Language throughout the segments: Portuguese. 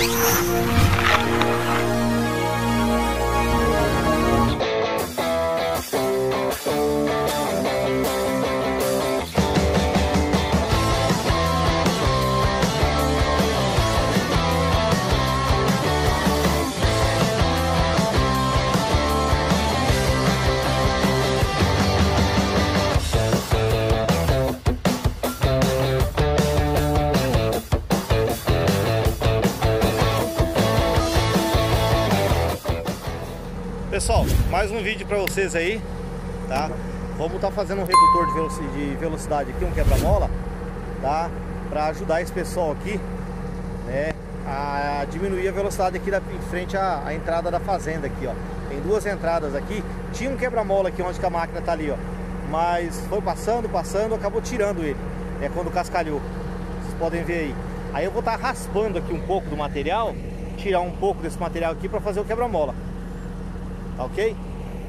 Thank you. Pessoal, mais um vídeo para vocês aí, tá? Vamos estar tá fazendo um redutor de velocidade, de velocidade aqui, um quebra-mola, tá? Para ajudar esse pessoal aqui, né? A diminuir a velocidade aqui da, em frente à, à, entrada da fazenda aqui, ó. Tem duas entradas aqui. Tinha um quebra-mola aqui onde a máquina tá ali, ó. Mas foi passando, passando, acabou tirando ele, né? Quando cascalhou. Vocês podem ver aí. Aí eu vou estar tá raspando aqui um pouco do material, tirar um pouco desse material aqui para fazer o quebra-mola. Tá ok?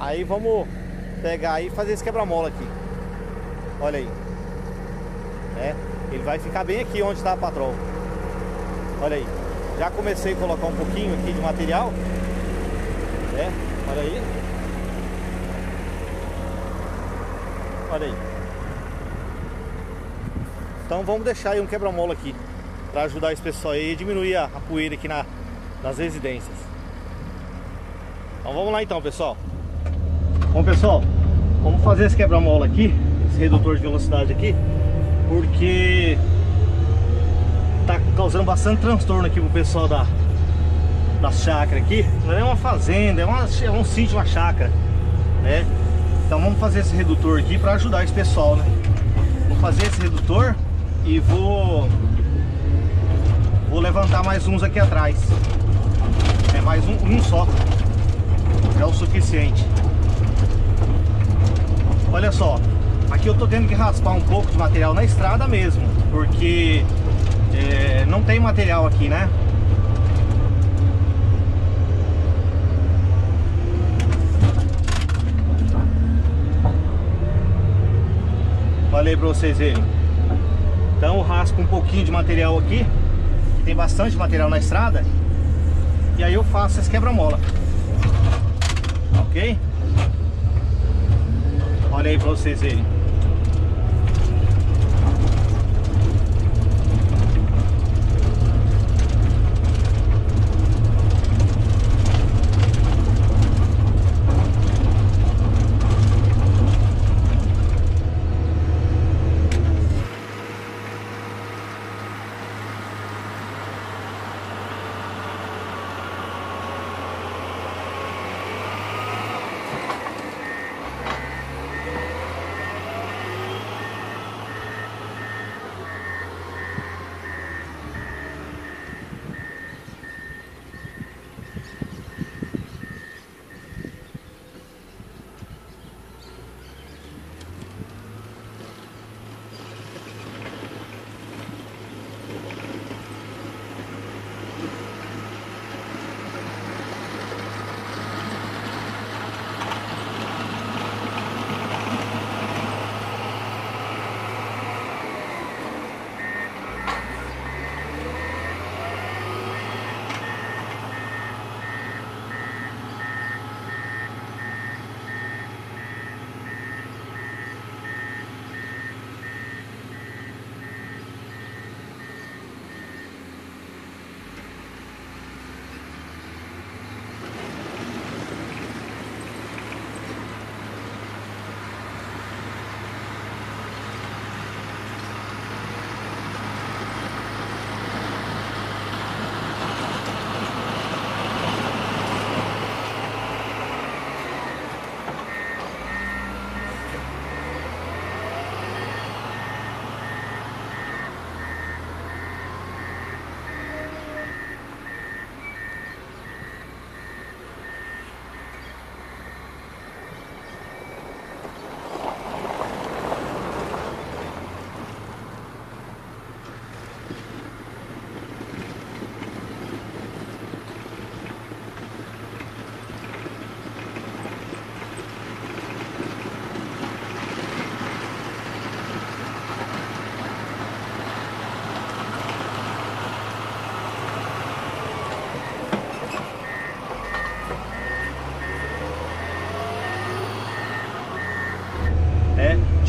Aí vamos pegar e fazer esse quebra-mola aqui. Olha aí. É, ele vai ficar bem aqui onde está a patrol. Olha aí. Já comecei a colocar um pouquinho aqui de material. É, olha aí. Olha aí. Então vamos deixar aí um quebra-mola aqui para ajudar esse pessoal aí a diminuir a, a poeira aqui na, nas residências. Então vamos lá então, pessoal. Bom, pessoal, vamos fazer esse quebra-mola aqui, esse redutor de velocidade aqui, porque tá causando bastante transtorno aqui pro pessoal da, da chácara aqui. Não é uma fazenda, é, uma, é um sítio, uma chácara, né? Então vamos fazer esse redutor aqui para ajudar esse pessoal, né? Vou fazer esse redutor e vou vou levantar mais uns aqui atrás. É mais um, um só é o suficiente. Olha só, aqui eu tô tendo que raspar um pouco de material na estrada mesmo, porque é, não tem material aqui, né? Falei pra vocês verem. Então eu raspo um pouquinho de material aqui, que tem bastante material na estrada, e aí eu faço esse quebra-mola ok? Olha aí pra vocês verem.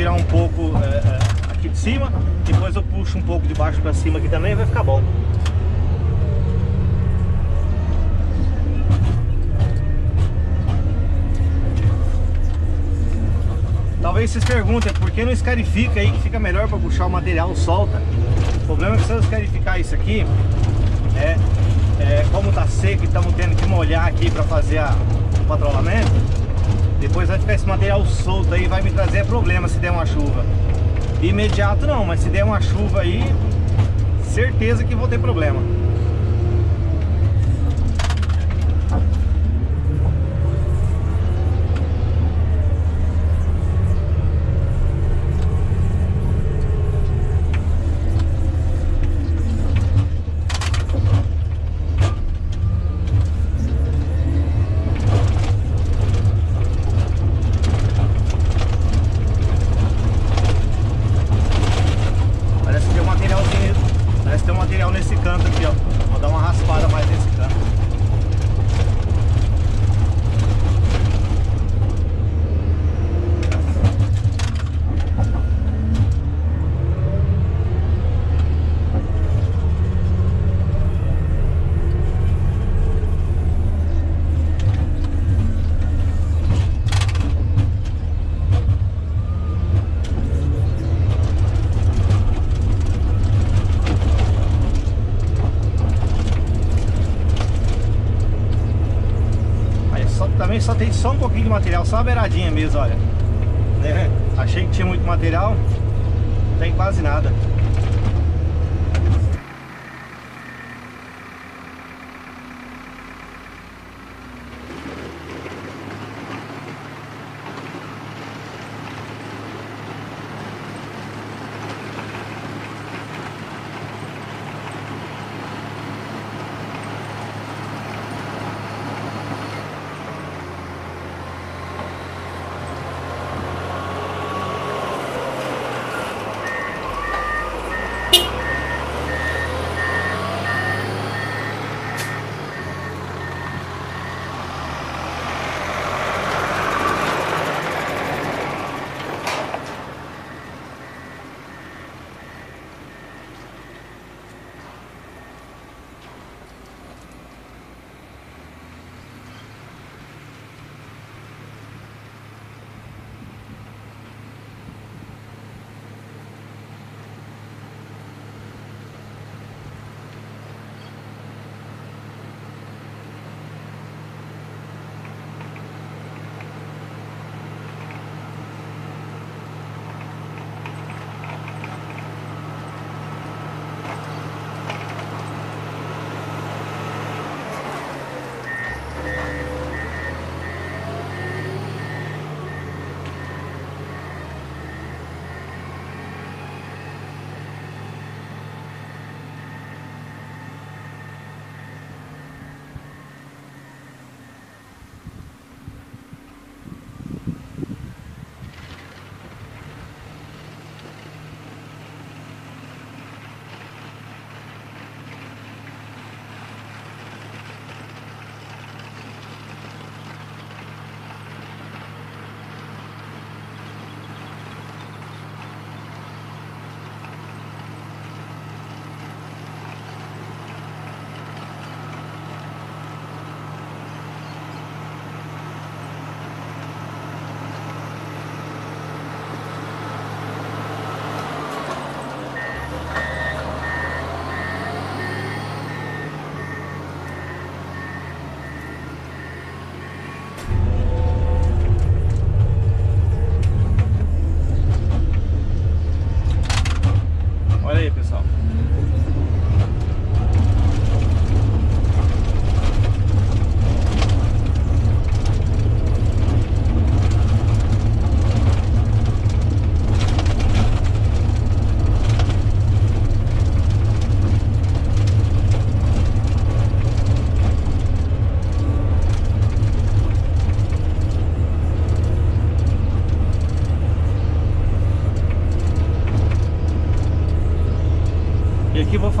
Tirar um pouco é, é, aqui de cima, depois eu puxo um pouco de baixo para cima aqui também, vai ficar bom. Talvez vocês perguntem por que não escarifica aí que fica melhor para puxar o material solta. O problema é que se eu escarificar isso aqui, é, é como tá seco e estamos tendo que molhar aqui para fazer a, o patrulhamento, depois vai ficar esse material solto aí vai me trazer problema se der uma chuva. Imediato não, mas se der uma chuva aí, certeza que vou ter problema. Só tem só um pouquinho de material, só a beiradinha mesmo, olha. Né? Achei que tinha muito material, tem quase nada.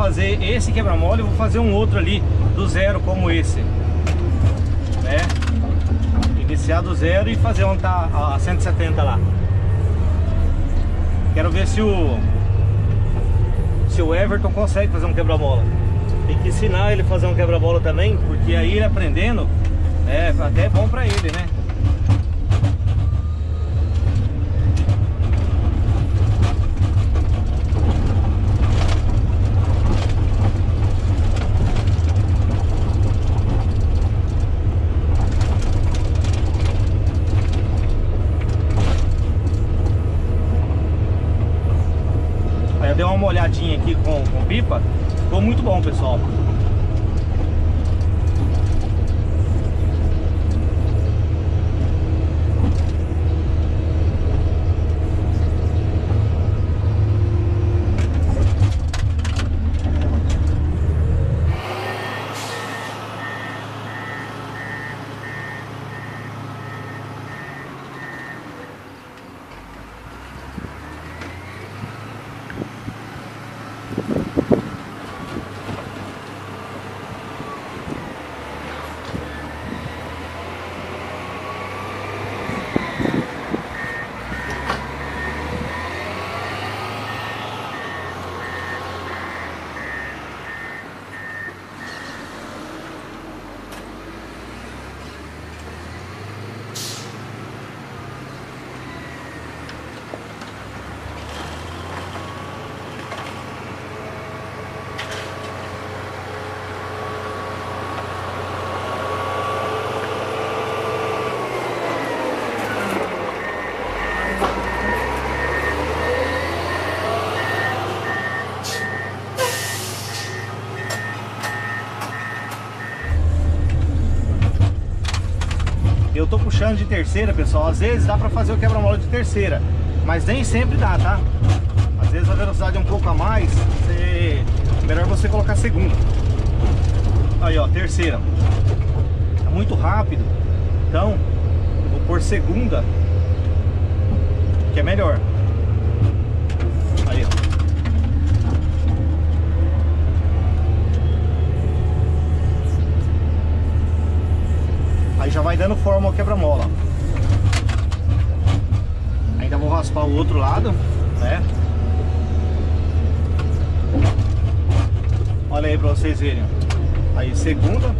Fazer esse quebra-mola, eu vou fazer um outro ali do zero como esse. Né? Iniciar do zero e fazer onde tá a 170 lá. Quero ver se o se o Everton consegue fazer um quebra-mola. Tem que ensinar ele a fazer um quebra-mola também, porque aí ele aprendendo é até bom pra ele, né? Aqui com, com pipa, ficou muito bom, pessoal. Eu tô puxando de terceira, pessoal. Às vezes dá pra fazer o quebra-mola de terceira, mas nem sempre dá, tá? Às vezes a velocidade é um pouco a mais, você... melhor você colocar segunda. Aí, ó, terceira. É muito rápido. Então, vou pôr segunda, que é melhor. Aí, ó. Aí já vai dando forma ao quebra-mola. Ainda vou raspar o outro lado, né? Olha aí pra vocês verem. Aí, segunda.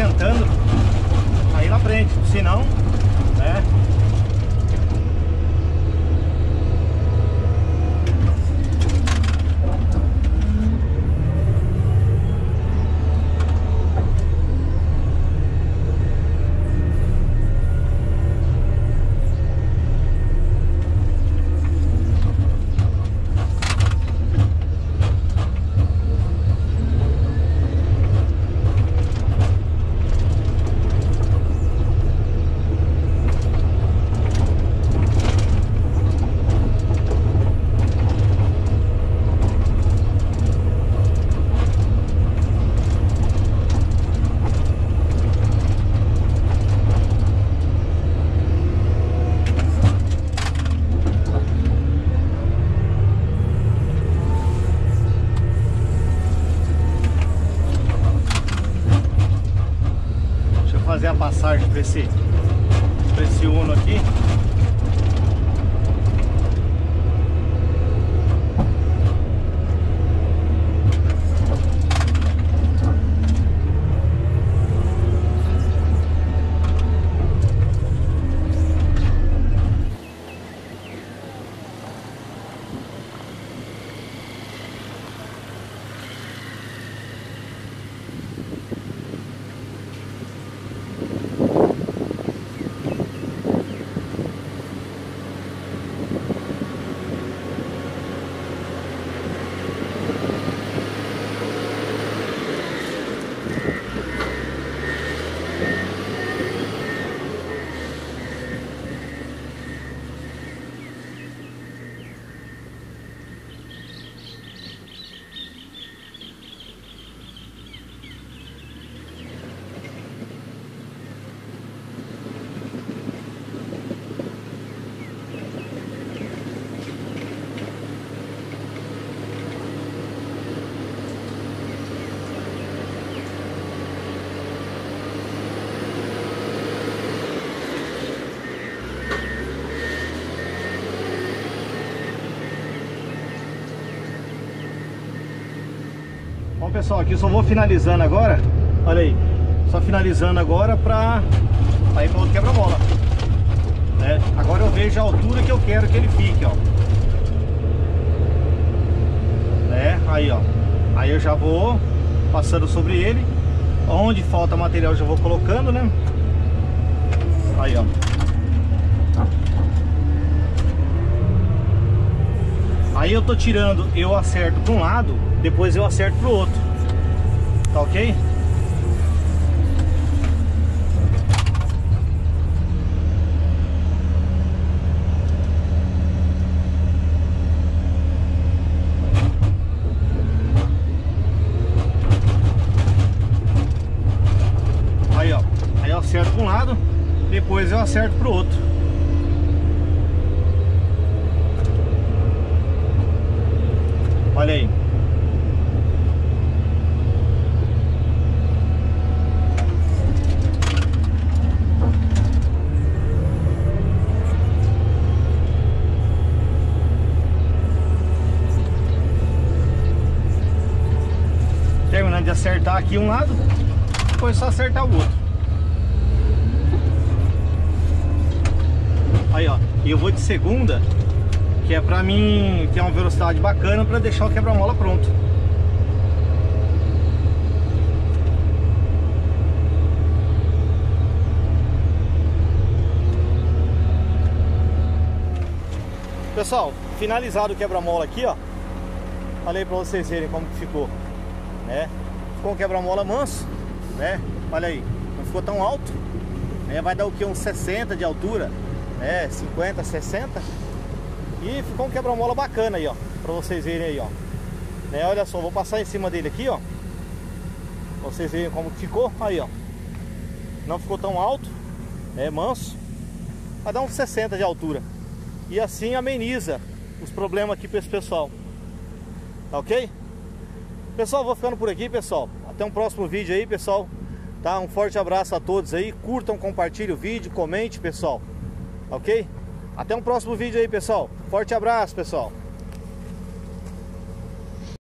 Tentando aí na frente, se não, né? Bom pessoal, aqui só vou finalizando agora. Olha aí. Só finalizando agora pra, pra ir para outro quebra-mola né? Agora eu vejo a altura que eu quero que ele fique, ó. Né? Aí, ó. Aí eu já vou passando sobre ele. Onde falta material eu já vou colocando, né? Aí, ó. Aí eu tô tirando, eu acerto para um lado, depois eu acerto pro outro. Tá ok? Aí, ó. Aí eu acerto para um lado, depois eu acerto pro outro. Terminando de acertar aqui um lado, depois só acertar o outro. Aí ó, e eu vou de segunda que é pra mim ter uma velocidade bacana pra deixar o quebra-mola pronto. Pessoal, finalizado o quebra-mola aqui, ó. Falei pra vocês verem como que ficou, né? Um quebra-mola manso, né? Olha aí, não ficou tão alto? Vai dar o que? Uns 60 de altura, né? 50, 60 e ficou um quebra-mola bacana aí, ó. Pra vocês verem aí, ó. Né, olha só, vou passar em cima dele aqui, ó. Pra vocês verem como ficou. Aí, ó. Não ficou tão alto. É manso. Vai dar uns 60 de altura. E assim ameniza os problemas aqui pra esse pessoal. Tá ok? Pessoal, vou ficando por aqui, pessoal. Até um próximo vídeo aí, pessoal. Tá? Um forte abraço a todos aí. Curtam, compartilhem o vídeo, comente, pessoal. Ok? Até um próximo vídeo aí, pessoal. Forte abraço, pessoal.